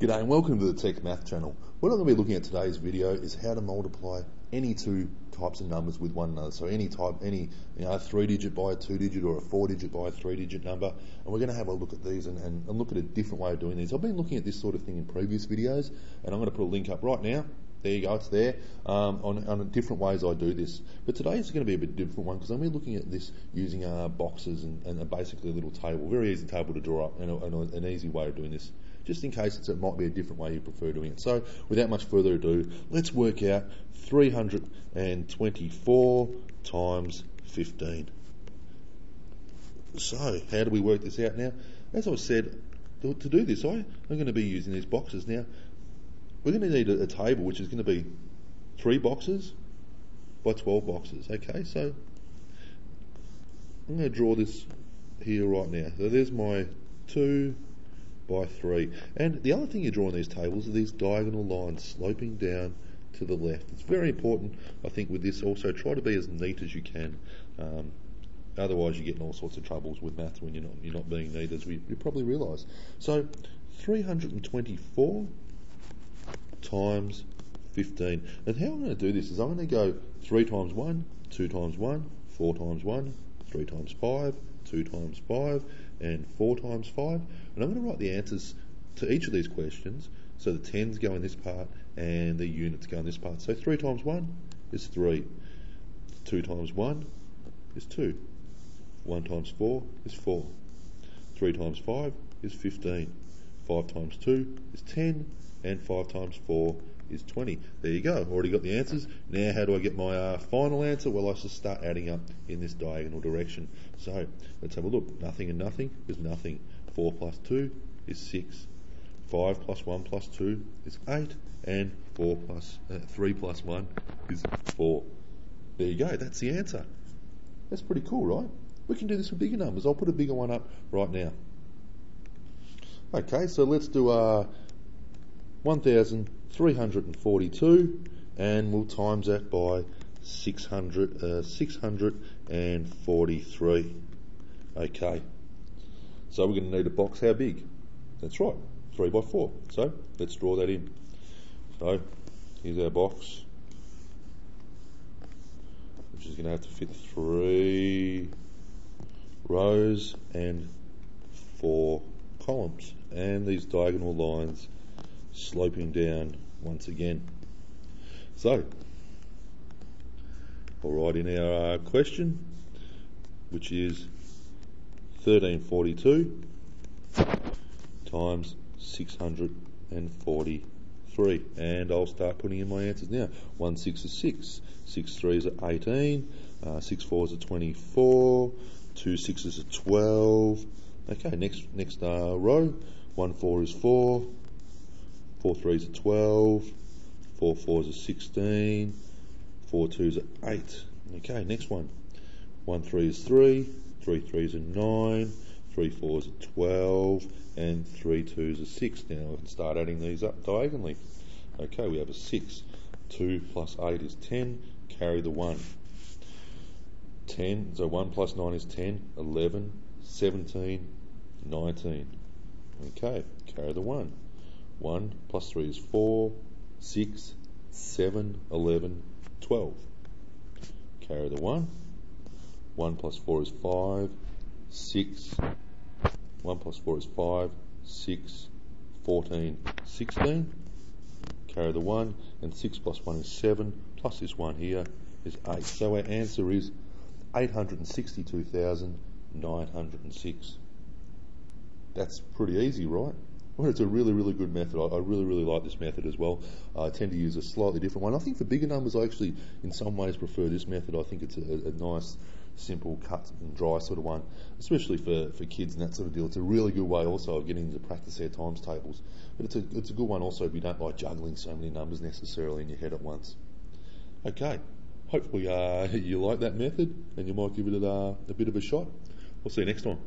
G'day and welcome to the tecmath channel. What I'm going to be looking at today's video is how to multiply any two types of numbers with one another. So any type, any you know, a three digit by a two digit or a four digit by a three digit number. And we're going to have a look at these and, and, and look at a different way of doing these. I've been looking at this sort of thing in previous videos and I'm going to put a link up right now. There you go, it's there um, on, on different ways I do this. But today is going to be a bit different one because I'm going to be looking at this using uh, boxes and, and basically a little table, very easy table to draw up and, a, and an easy way of doing this just in case it might be a different way you prefer doing it. So, without much further ado, let's work out 324 times 15. So, how do we work this out now? As I said, to, do this, I, am going to be using these boxes. Now, we're going to need a, a table which is going to be three boxes by 12 boxes. Okay, so I'm going to draw this here right now. So there's my two, by 3. And the other thing you draw on these tables are these diagonal lines sloping down to the left. It's very important, I think, with this also. Try to be as neat as you can. Um, otherwise, you get in all sorts of troubles with math when you're not, you're not being neat, as we, you probably realise. So, 324 times 15. And how I'm going to do this is I'm going to go 3 times 1, 2 times 1, 4 times 1, 3 times 5, 2 times 5, and 4 times 5. And I'm going to write the answers to each of these questions. So the tens go in this part and the units go in this part. So 3 times 1 is 3. 2 times 1 is 2. 1 times 4 is 4. 3 times 5 is 15. 5 times 2 is 10. And 5 times 4 is 20. There you go. Already got the answers. Now, how do I get my uh, final answer? Well, I just start adding up in this diagonal direction. So, let's have a look. Nothing and nothing is nothing. 4 plus 2 is 6. 5 plus 1 plus 2 is 8. And 4 plus, uh, 3 plus 1 is 4. There you go. That's the answer. That's pretty cool, right? We can do this with bigger numbers. I'll put a bigger one up right now. Okay, so let's do uh, 1,342 and we'll times that by 600, uh, 643. Okay, so we're going to need a box how big? That's right, 3 by 4. So let's draw that in. So here's our box, which is going to have to fit three rows and four columns. And these diagonal lines sloping down once again. So, I'll in our uh, question, which is 1342 times 643. And I'll start putting in my answers now. 1 6 is 6, 6 3 is 18, uh, 6 4 is 24, 2 6 is 12. Okay, next next uh, row, 1 4 is 4, 4 3s are 12, Four fours are 16, Four twos are 8. Okay, next one. 1 3 is 3, Three threes are 9, Three fours are 12, and three twos are 6. Now we can start adding these up diagonally. Okay, we have a 6. 2 plus 8 is 10, carry the 1. 10, so 1 plus 9 is 10, 11, 17, 19. Okay, carry the 1. 1 plus 3 is 4, 6, 7, 11, 12. Carry the 1. 1 plus 4 is 5, 6, 1 plus 4 is 5, 6, 14, 16. Carry the 1, and 6 plus 1 is 7, plus this 1 here is 8. So our answer is 862,906. That's pretty easy, right? Well, it's a really, really good method. I, I, really, really like this method as well. I tend to use a slightly different one. I think for bigger numbers, I actually, in some ways, prefer this method. I think it's a, a nice, simple, cut and dry sort of one, especially for, for kids and that sort of deal. It's a really good way also of getting to practice their times tables. But it's a, it's a good one also if you don't like juggling so many numbers necessarily in your head at once. Okay, hopefully uh, you like that method and you might give it a, a bit of a shot. We'll see you next time.